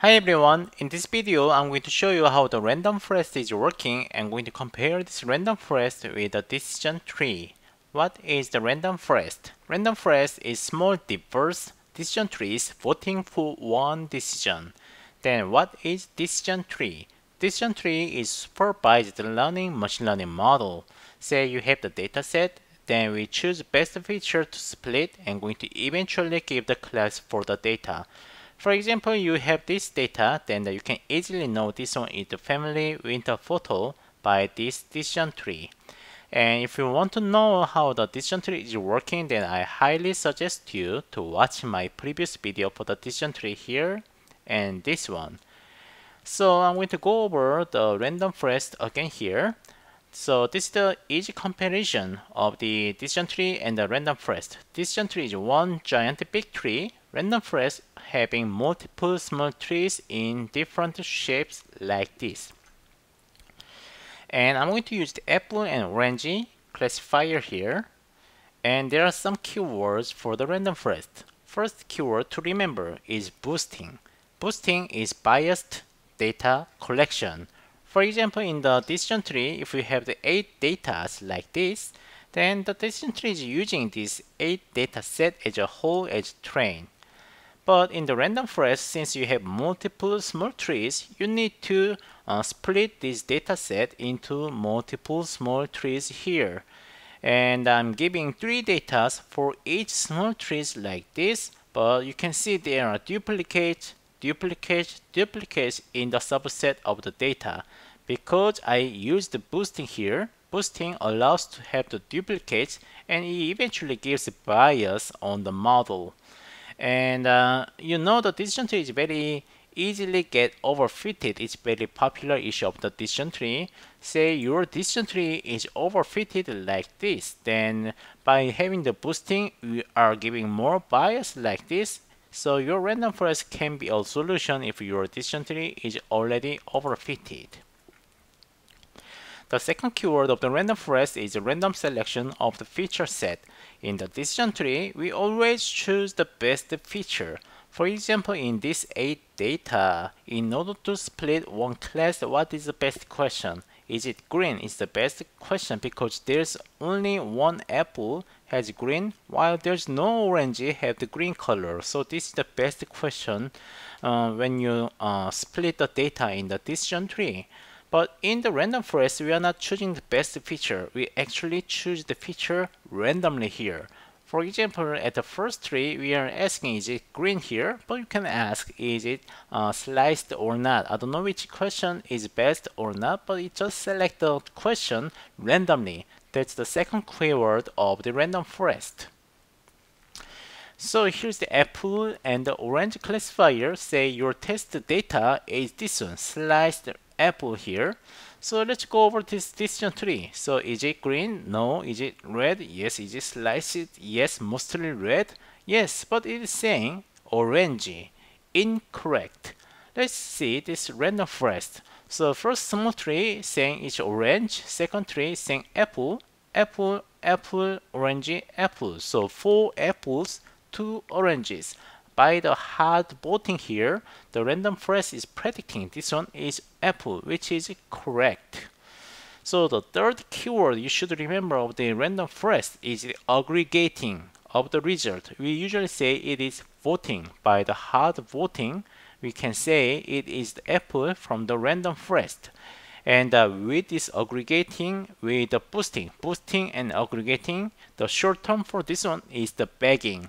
Hi everyone, in this video I'm going to show you how the random forest is working and going to compare this random forest with the decision tree. What is the random forest? Random forest is small diverse decision trees voting for one decision. Then what is decision tree? Decision tree is supervised learning machine learning model. Say you have the dataset, then we choose best feature to split and going to eventually give the class for the data. For example, you have this data, then you can easily know this one is the family winter photo by this decision tree. And if you want to know how the decision tree is working, then I highly suggest you to watch my previous video for the decision tree here and this one. So I'm going to go over the random forest again here. So this is the easy comparison of the decision tree and the random forest. Decision tree is one giant big tree Random forest having multiple small trees in different shapes like this. And I'm going to use the apple and orange classifier here. And there are some keywords for the random forest. First keyword to remember is boosting. Boosting is biased data collection. For example, in the decision tree, if we have the 8 data like this, then the decision tree is using this 8 data set as a whole as train. But in the random forest, since you have multiple small trees, you need to uh, split this dataset into multiple small trees here. And I'm giving three data for each small trees like this, but you can see there are duplicates, duplicates, duplicates in the subset of the data. Because I use the boosting here, boosting allows to have the duplicates and it eventually gives bias on the model. And uh, you know the decision tree is very easily get overfitted. It's very popular issue of the decision tree. Say your decision tree is overfitted like this, then by having the boosting, we are giving more bias like this. So your random forest can be a solution if your decision tree is already overfitted. The second keyword of the random forest is random selection of the feature set. In the decision tree, we always choose the best feature. For example, in this 8 data, in order to split one class, what is the best question? Is it green? Is the best question because there's only one apple has green while there's no orange have the green color. So this is the best question uh, when you uh, split the data in the decision tree. But in the random forest, we are not choosing the best feature. We actually choose the feature randomly here. For example, at the first tree, we are asking is it green here, but you can ask is it uh, sliced or not. I don't know which question is best or not, but it just select the question randomly. That's the second keyword of the random forest. So here's the apple and the orange classifier. Say your test data is this one, sliced apple here. So let's go over this decision tree. So is it green? No. Is it red? Yes. Is it sliced? Yes. Mostly red? Yes. But it is saying orangey. Incorrect. Let's see this random forest. So first small tree saying it's orange. Second tree saying apple. Apple, apple, orangey, apple. So four apples, two oranges by the hard voting here, the random forest is predicting this one is apple, which is correct. So the third keyword you should remember of the random forest is aggregating of the result. We usually say it is voting. By the hard voting, we can say it is the apple from the random forest. And uh, with this aggregating, with the boosting, boosting and aggregating, the short term for this one is the bagging.